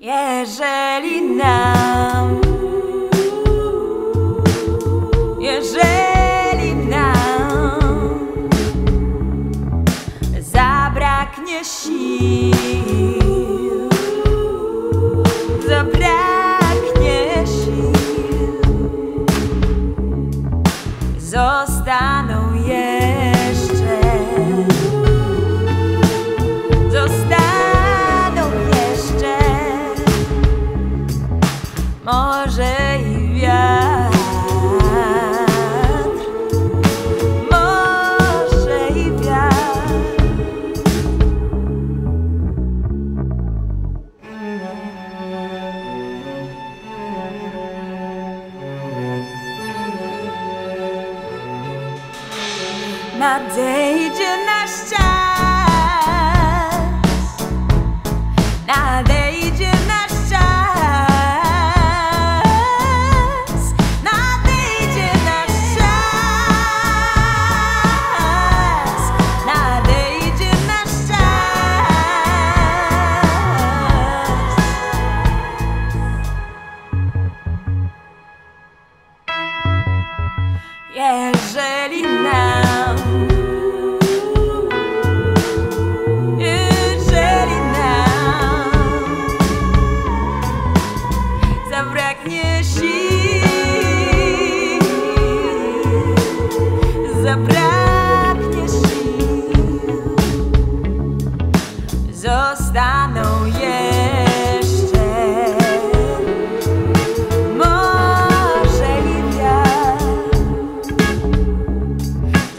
Jeżeli nam Jeżeli nam Zabraknie sił Zabraknie sił Zostaną je. My na ścianę.